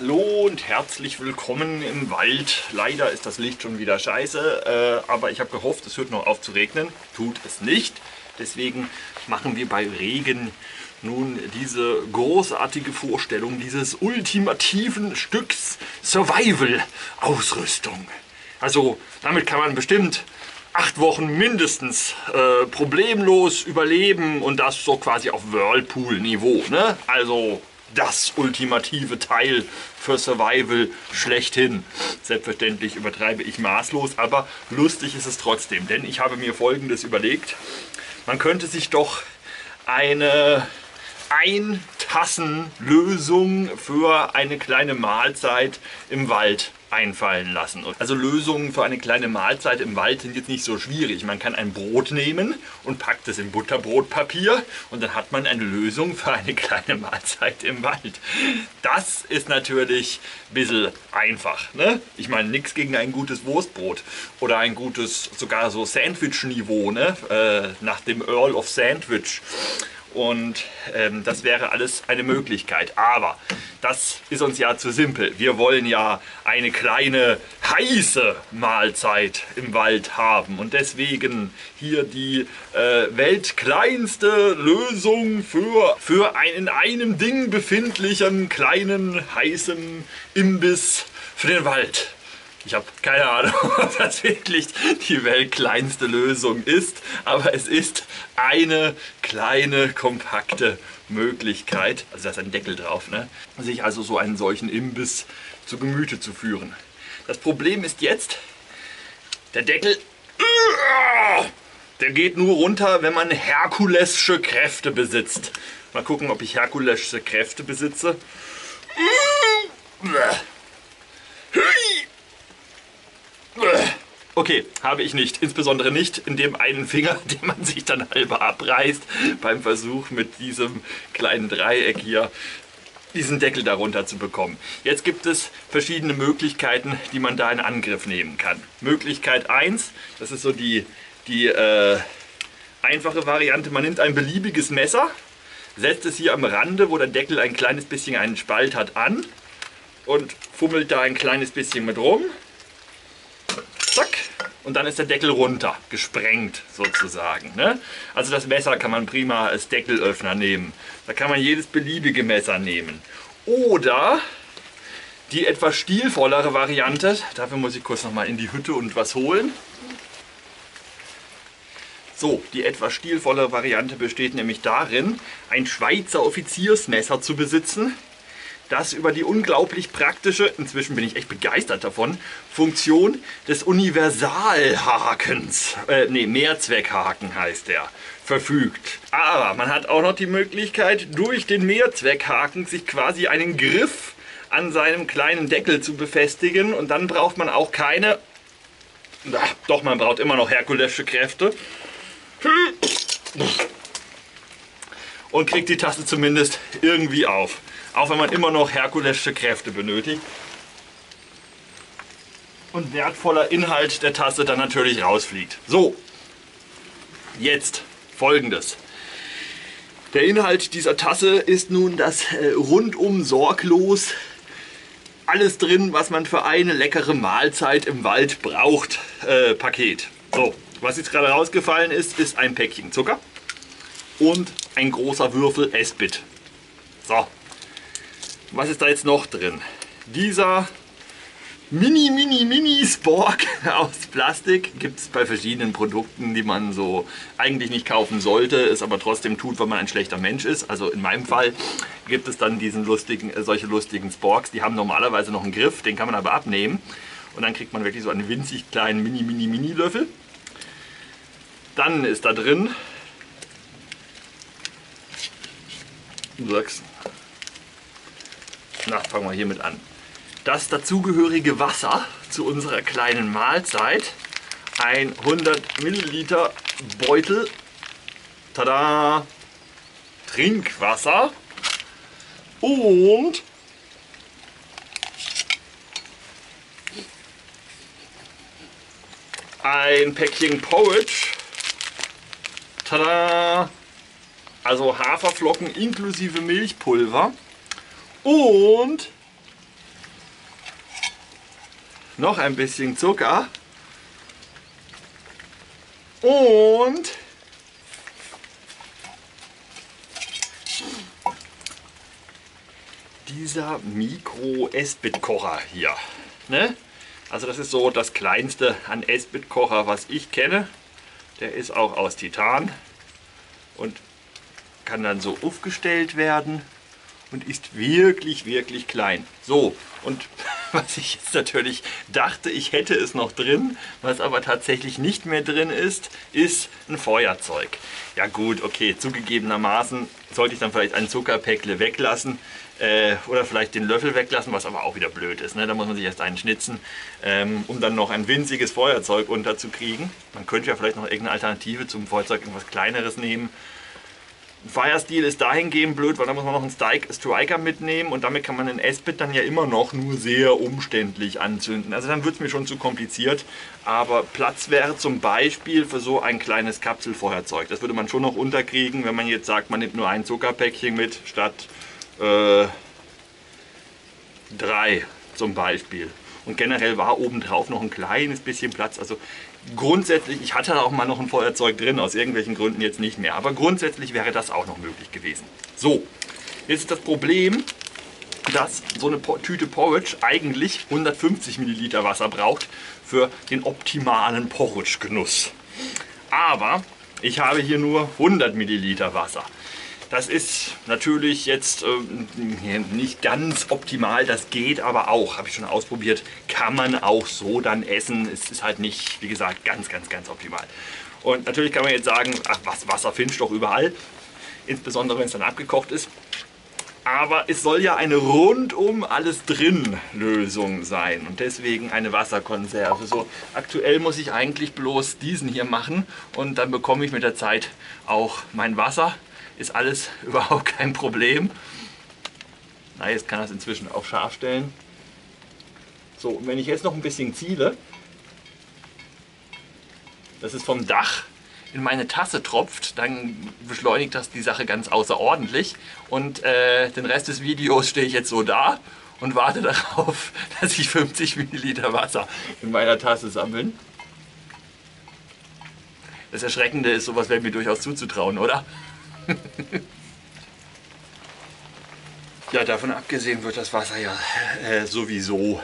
Hallo und herzlich willkommen im Wald. Leider ist das Licht schon wieder scheiße, äh, aber ich habe gehofft, es hört noch auf zu regnen. Tut es nicht. Deswegen machen wir bei Regen nun diese großartige Vorstellung dieses ultimativen Stücks Survival-Ausrüstung. Also damit kann man bestimmt acht Wochen mindestens äh, problemlos überleben und das so quasi auf Whirlpool-Niveau. Ne? Also das ultimative Teil für Survival schlechthin. Selbstverständlich übertreibe ich maßlos, aber lustig ist es trotzdem, denn ich habe mir folgendes überlegt. Man könnte sich doch eine Eintassenlösung für eine kleine Mahlzeit im Wald einfallen lassen. Also Lösungen für eine kleine Mahlzeit im Wald sind jetzt nicht so schwierig. Man kann ein Brot nehmen und packt es in Butterbrotpapier und dann hat man eine Lösung für eine kleine Mahlzeit im Wald. Das ist natürlich ein bisschen einfach. Ne? Ich meine, nichts gegen ein gutes Wurstbrot oder ein gutes, sogar so Sandwich-Niveau ne? Äh, nach dem Earl of Sandwich. Und ähm, das wäre alles eine Möglichkeit. Aber das ist uns ja zu simpel. Wir wollen ja eine kleine heiße Mahlzeit im Wald haben. Und deswegen hier die äh, weltkleinste Lösung für, für einen in einem Ding befindlichen kleinen heißen Imbiss für den Wald. Ich habe keine Ahnung, ob das wirklich die weltkleinste Lösung ist, aber es ist eine kleine, kompakte Möglichkeit, also da ist ein Deckel drauf, ne? sich also so einen solchen Imbiss zu Gemüte zu führen. Das Problem ist jetzt, der Deckel, der geht nur runter, wenn man herkulesische Kräfte besitzt. Mal gucken, ob ich herkulesische Kräfte besitze. Okay, habe ich nicht. Insbesondere nicht in dem einen Finger, den man sich dann halber abreißt beim Versuch mit diesem kleinen Dreieck hier diesen Deckel darunter zu bekommen. Jetzt gibt es verschiedene Möglichkeiten, die man da in Angriff nehmen kann. Möglichkeit 1, das ist so die, die äh, einfache Variante, man nimmt ein beliebiges Messer, setzt es hier am Rande, wo der Deckel ein kleines bisschen einen Spalt hat, an und fummelt da ein kleines bisschen mit rum zack, und dann ist der Deckel runter, gesprengt sozusagen. Ne? Also das Messer kann man prima als Deckelöffner nehmen. Da kann man jedes beliebige Messer nehmen. Oder die etwas stilvollere Variante, dafür muss ich kurz nochmal in die Hütte und was holen. So, die etwas stilvollere Variante besteht nämlich darin, ein Schweizer Offiziersmesser zu besitzen, das über die unglaublich praktische, inzwischen bin ich echt begeistert davon, Funktion des Universalhakens, äh, nee, Mehrzweckhaken heißt der, verfügt. Aber man hat auch noch die Möglichkeit, durch den Mehrzweckhaken sich quasi einen Griff an seinem kleinen Deckel zu befestigen und dann braucht man auch keine, ach, doch man braucht immer noch herkulesische Kräfte und kriegt die Tasse zumindest irgendwie auf. Auch wenn man immer noch herkulesische Kräfte benötigt. Und wertvoller Inhalt der Tasse dann natürlich rausfliegt. So, jetzt folgendes. Der Inhalt dieser Tasse ist nun das äh, rundum sorglos alles drin, was man für eine leckere Mahlzeit im Wald braucht, äh, Paket. So, was jetzt gerade rausgefallen ist, ist ein Päckchen Zucker und ein großer Würfel Esbit. So, was ist da jetzt noch drin? Dieser Mini, Mini, Mini Spork aus Plastik gibt es bei verschiedenen Produkten, die man so eigentlich nicht kaufen sollte, es aber trotzdem tut, wenn man ein schlechter Mensch ist. Also in meinem Fall gibt es dann diesen lustigen, äh, solche lustigen Sporks, die haben normalerweise noch einen Griff, den kann man aber abnehmen. Und dann kriegt man wirklich so einen winzig kleinen Mini, Mini, Mini Löffel. Dann ist da drin sechs na, fangen wir hiermit an. Das dazugehörige Wasser zu unserer kleinen Mahlzeit. Ein 100 Milliliter Beutel. Tada! Trinkwasser. Und ein Päckchen Porridge. Tada! Also Haferflocken inklusive Milchpulver. Und noch ein bisschen Zucker und dieser Mikro-Esbit-Kocher hier. Ne? Also das ist so das kleinste an Esbit-Kocher, was ich kenne. Der ist auch aus Titan und kann dann so aufgestellt werden und ist wirklich, wirklich klein. So, und was ich jetzt natürlich dachte, ich hätte es noch drin, was aber tatsächlich nicht mehr drin ist, ist ein Feuerzeug. Ja gut, okay, zugegebenermaßen sollte ich dann vielleicht ein Zuckerpäckle weglassen äh, oder vielleicht den Löffel weglassen, was aber auch wieder blöd ist. Ne? Da muss man sich erst einen schnitzen, ähm, um dann noch ein winziges Feuerzeug unterzukriegen. Man könnte ja vielleicht noch irgendeine Alternative zum Feuerzeug, irgendwas kleineres nehmen. Firesteel ist dahingehend blöd, weil da muss man noch einen Striker mitnehmen und damit kann man den S-Bit dann ja immer noch nur sehr umständlich anzünden. Also dann wird es mir schon zu kompliziert, aber Platz wäre zum Beispiel für so ein kleines Kapselfeuerzeug. Das würde man schon noch unterkriegen, wenn man jetzt sagt, man nimmt nur ein Zuckerpäckchen mit statt äh, drei zum Beispiel. Und generell war obendrauf noch ein kleines bisschen Platz. Also grundsätzlich, ich hatte auch mal noch ein Feuerzeug drin, aus irgendwelchen Gründen jetzt nicht mehr. Aber grundsätzlich wäre das auch noch möglich gewesen. So, jetzt ist das Problem, dass so eine Tüte Porridge eigentlich 150 Milliliter Wasser braucht für den optimalen Porridge-Genuss. Aber ich habe hier nur 100 Milliliter Wasser. Das ist natürlich jetzt äh, nicht ganz optimal, das geht aber auch, habe ich schon ausprobiert, kann man auch so dann essen. Es ist halt nicht, wie gesagt, ganz, ganz, ganz optimal. Und natürlich kann man jetzt sagen, ach was, Wasser findest du doch überall, insbesondere wenn es dann abgekocht ist. Aber es soll ja eine rundum alles drin Lösung sein und deswegen eine Wasserkonserve. So aktuell muss ich eigentlich bloß diesen hier machen und dann bekomme ich mit der Zeit auch mein Wasser ist alles überhaupt kein Problem. Na, jetzt kann das inzwischen auch scharf stellen. So, und wenn ich jetzt noch ein bisschen ziele, dass es vom Dach in meine Tasse tropft, dann beschleunigt das die Sache ganz außerordentlich. Und äh, den Rest des Videos stehe ich jetzt so da und warte darauf, dass ich 50 Milliliter Wasser in meiner Tasse sammeln. Das Erschreckende ist, sowas wäre mir durchaus zuzutrauen, oder? ja, davon abgesehen wird das Wasser ja äh, sowieso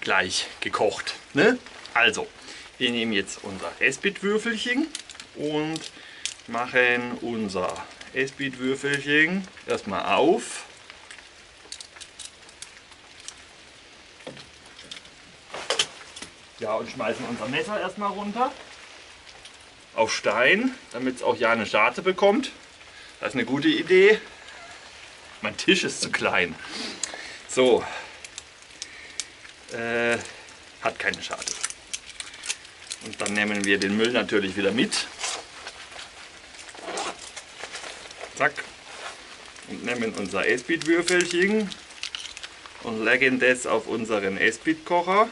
gleich gekocht. Ne? Also, wir nehmen jetzt unser Esbit-Würfelchen und machen unser Esbit-Würfelchen erstmal auf. Ja, und schmeißen unser Messer erstmal runter auf Stein, damit es auch ja eine Scharte bekommt. Das ist eine gute Idee. Mein Tisch ist zu klein. So. Äh, hat keine Scharte. Und dann nehmen wir den Müll natürlich wieder mit. Zack. Und nehmen unser Esbit-Würfelchen und legen das auf unseren Esbit-Kocher.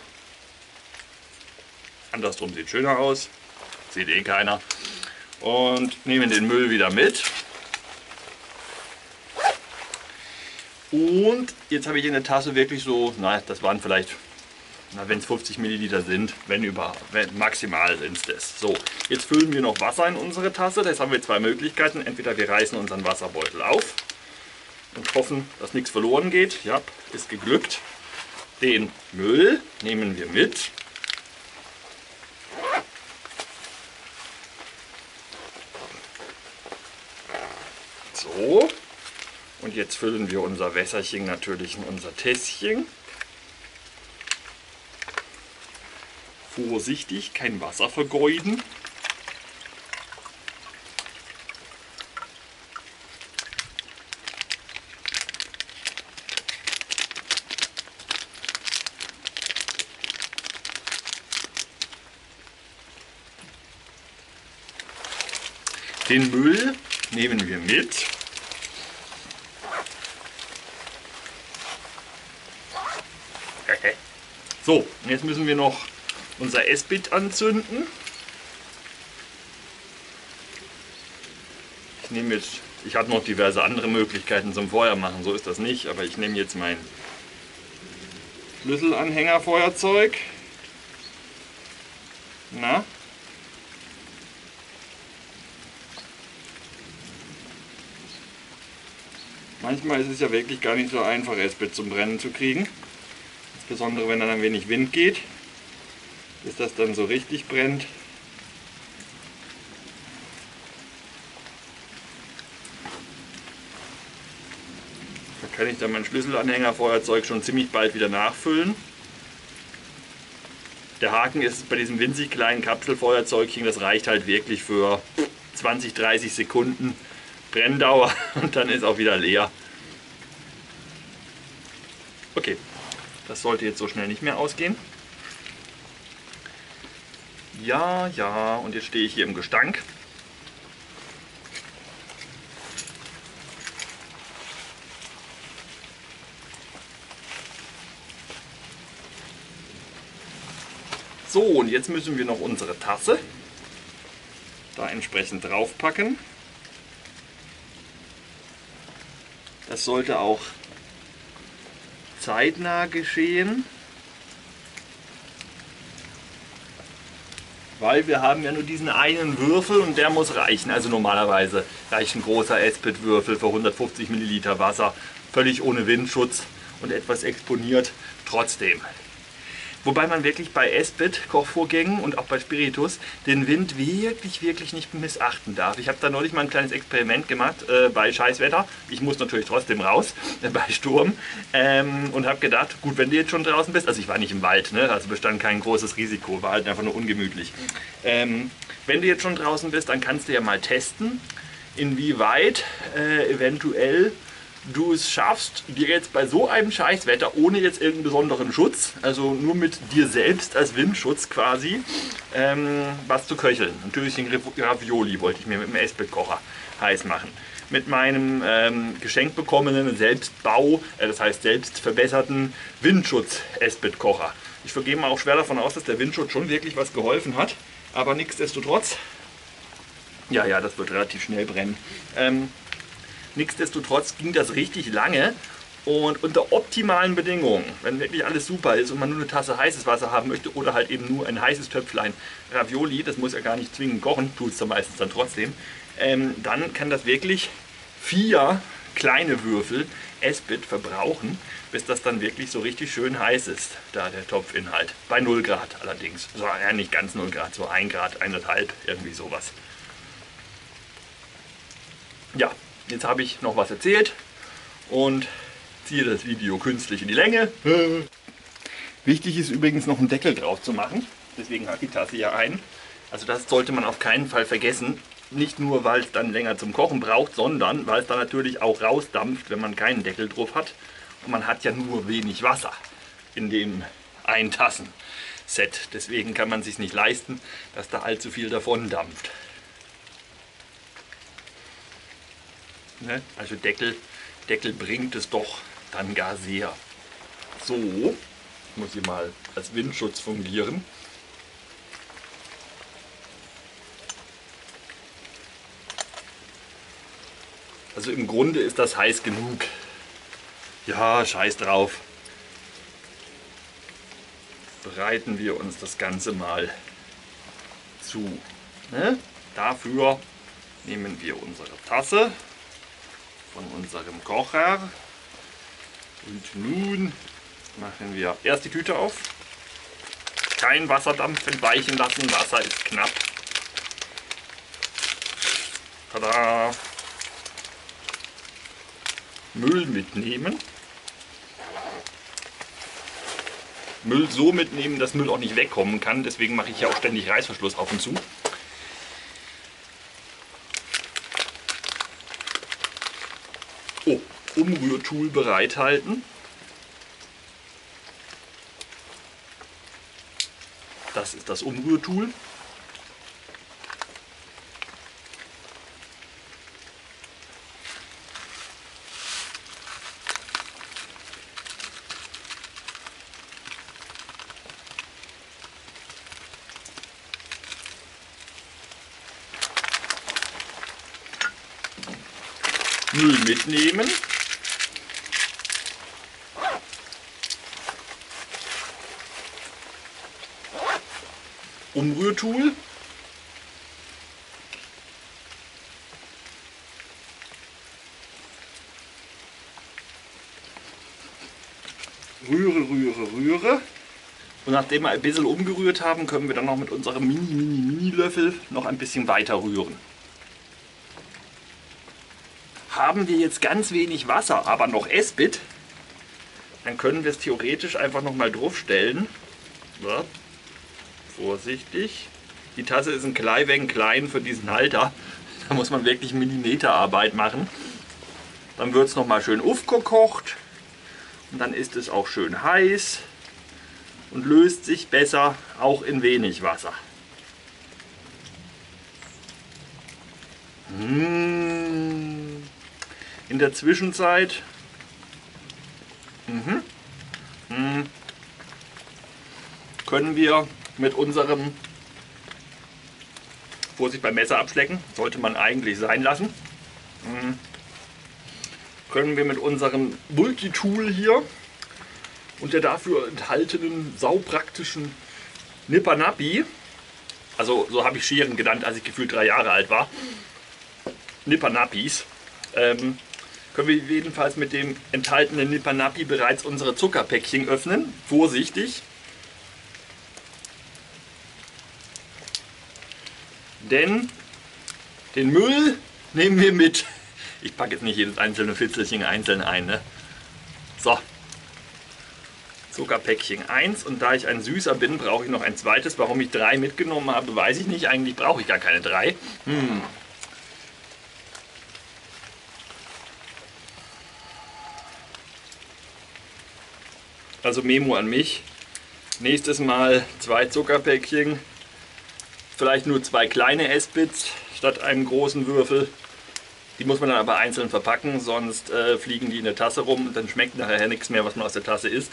Andersrum sieht schöner aus. Sieht eh keiner. Und nehmen den Müll wieder mit. Und jetzt habe ich in der Tasse wirklich so, na, das waren vielleicht, wenn es 50 Milliliter sind, wenn über, wenn, maximal sind es das. So, jetzt füllen wir noch Wasser in unsere Tasse. Das haben wir zwei Möglichkeiten. Entweder wir reißen unseren Wasserbeutel auf und hoffen, dass nichts verloren geht. Ja, ist geglückt. Den Müll nehmen wir mit. So. Und jetzt füllen wir unser Wässerchen natürlich in unser Tässchen. Vorsichtig, kein Wasser vergeuden. Den Müll nehmen wir mit. So, jetzt müssen wir noch unser S-Bit anzünden. Ich nehme jetzt, ich hatte noch diverse andere Möglichkeiten zum Feuer machen, so ist das nicht, aber ich nehme jetzt mein Schlüsselanhängerfeuerzeug. Na? Manchmal ist es ja wirklich gar nicht so einfach, Esbit zum Brennen zu kriegen. Insbesondere wenn dann ein wenig Wind geht, bis das dann so richtig brennt. Da kann ich dann mein Schlüsselanhängerfeuerzeug schon ziemlich bald wieder nachfüllen. Der Haken ist bei diesem winzig kleinen Kapselfeuerzeugchen, das reicht halt wirklich für 20, 30 Sekunden Brenndauer und dann ist auch wieder leer. Okay, das sollte jetzt so schnell nicht mehr ausgehen. Ja, ja, und jetzt stehe ich hier im Gestank. So, und jetzt müssen wir noch unsere Tasse da entsprechend draufpacken. Das sollte auch zeitnah geschehen. Weil wir haben ja nur diesen einen Würfel und der muss reichen. Also normalerweise reicht ein großer Espit-Würfel für 150 Milliliter Wasser. Völlig ohne Windschutz und etwas exponiert. Trotzdem, Wobei man wirklich bei Esbit, Kochvorgängen und auch bei Spiritus den Wind wirklich, wirklich nicht missachten darf. Ich habe da neulich mal ein kleines Experiment gemacht äh, bei Scheißwetter. Ich muss natürlich trotzdem raus, äh, bei Sturm. Ähm, und habe gedacht, gut, wenn du jetzt schon draußen bist, also ich war nicht im Wald, ne? also bestand kein großes Risiko, war halt einfach nur ungemütlich. Ähm, wenn du jetzt schon draußen bist, dann kannst du ja mal testen, inwieweit äh, eventuell du es schaffst, dir jetzt bei so einem Scheißwetter, ohne jetzt irgendeinen besonderen Schutz, also nur mit dir selbst als Windschutz quasi, ähm, was zu köcheln. Natürlich den Ravioli wollte ich mir mit dem Esbitkocher heiß machen. Mit meinem ähm, geschenkt bekommenen Selbstbau, äh, das heißt selbst verbesserten Windschutz-Esbitkocher. Ich gehe mal auch schwer davon aus, dass der Windschutz schon wirklich was geholfen hat, aber nichtsdestotrotz, ja, ja, das wird relativ schnell brennen. Ähm, Nichtsdestotrotz ging das richtig lange und unter optimalen Bedingungen, wenn wirklich alles super ist und man nur eine Tasse heißes Wasser haben möchte oder halt eben nur ein heißes Töpflein Ravioli, das muss ja gar nicht zwingend kochen, tut es dann meistens dann trotzdem, ähm, dann kann das wirklich vier kleine Würfel Esbit verbrauchen, bis das dann wirklich so richtig schön heiß ist, da der Topfinhalt. Bei 0 Grad allerdings. So, ja, nicht ganz 0 Grad, so 1 Grad, 1,5, irgendwie sowas. Ja, Jetzt habe ich noch was erzählt und ziehe das Video künstlich in die Länge. Wichtig ist übrigens noch einen Deckel drauf zu machen, deswegen hat die Tasse ja ein. Also das sollte man auf keinen Fall vergessen. Nicht nur, weil es dann länger zum Kochen braucht, sondern weil es dann natürlich auch rausdampft, wenn man keinen Deckel drauf hat. Und man hat ja nur wenig Wasser in dem Eintassen-Set. Deswegen kann man sich nicht leisten, dass da allzu viel davon dampft. Ne? Also Deckel, Deckel bringt es doch dann gar sehr. So, muss hier mal als Windschutz fungieren. Also im Grunde ist das heiß genug. Ja, scheiß drauf. Bereiten wir uns das Ganze mal zu. Ne? Dafür nehmen wir unsere Tasse von unserem Kocher. Und nun machen wir erst die Tüte auf. Kein Wasserdampf entweichen lassen, Wasser ist knapp. Tada! Müll mitnehmen. Müll so mitnehmen, dass Müll auch nicht wegkommen kann. Deswegen mache ich ja auch ständig Reißverschluss auf und zu. Umrührtool bereithalten. Das ist das Umrührtool. Müll mitnehmen. Umrührtool. Rühre, rühre, rühre. Und nachdem wir ein bisschen umgerührt haben, können wir dann noch mit unserem Mini, Mini, Mini-Löffel noch ein bisschen weiter rühren. Haben wir jetzt ganz wenig Wasser, aber noch Esbit, dann können wir es theoretisch einfach noch mal drauf stellen. So. Vorsichtig. Die Tasse ist ein klein wenig klein für diesen Halter. Da muss man wirklich Millimeterarbeit machen. Dann wird es noch mal schön aufgekocht. Und dann ist es auch schön heiß und löst sich besser, auch in wenig Wasser. Mmh. In der Zwischenzeit mhm, mh, können wir mit unserem Vorsicht beim Messer abschlecken, sollte man eigentlich sein lassen. Mh, können wir mit unserem Multitool hier und der dafür enthaltenen saupraktischen Nipper-Nappi, also so habe ich Scheren genannt, als ich gefühlt drei Jahre alt war, Nipper-Nappis, ähm, können wir jedenfalls mit dem enthaltenen Nipper-Nappi bereits unsere Zuckerpäckchen öffnen. Vorsichtig. Denn den Müll nehmen wir mit. Ich packe jetzt nicht jedes einzelne Fitzelchen einzeln ein. Ne? So. Zuckerpäckchen 1 und da ich ein Süßer bin, brauche ich noch ein zweites. Warum ich drei mitgenommen habe, weiß ich nicht. Eigentlich brauche ich gar keine drei. Hm. Also Memo an mich. Nächstes Mal zwei Zuckerpäckchen. Vielleicht nur zwei kleine S-Bits statt einem großen Würfel. Die muss man dann aber einzeln verpacken, sonst äh, fliegen die in der Tasse rum und dann schmeckt nachher nichts mehr, was man aus der Tasse isst.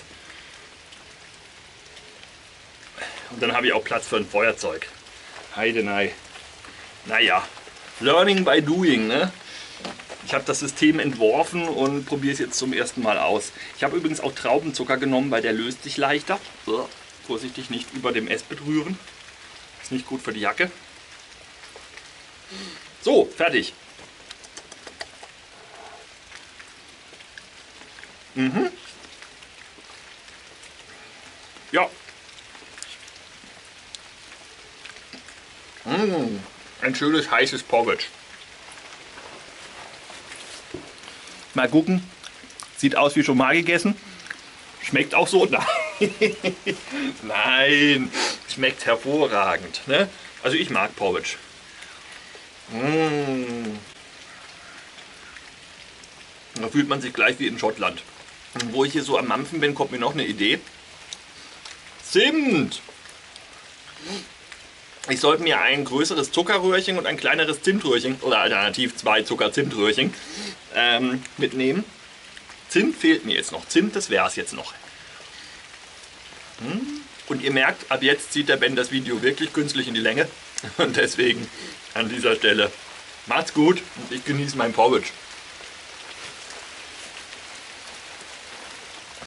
Und dann habe ich auch Platz für ein Feuerzeug. Heidenei. Naja, learning by doing, ne? Ich habe das System entworfen und probiere es jetzt zum ersten Mal aus. Ich habe übrigens auch Traubenzucker genommen, weil der löst sich leichter. Vorsichtig, nicht über dem Essbett rühren. Ist nicht gut für die Jacke. So, fertig. Mhm. Ja. Mmh. Ein schönes heißes Porridge. Mal gucken. Sieht aus wie schon mal gegessen. Schmeckt auch so? Nein. Nein. Schmeckt hervorragend. Ne? Also ich mag Porridge. Mmh. Da fühlt man sich gleich wie in Schottland. Und wo ich hier so am Mampfen bin, kommt mir noch eine Idee. Zimt! Ich sollte mir ein größeres Zuckerröhrchen und ein kleineres Zimtröhrchen oder alternativ zwei Zucker-Zimtröhrchen ähm, mitnehmen. Zimt fehlt mir jetzt noch. Zimt, das wäre es jetzt noch. Und ihr merkt, ab jetzt zieht der Ben das Video wirklich künstlich in die Länge. Und deswegen an dieser Stelle macht's gut und ich genieße mein Porridge.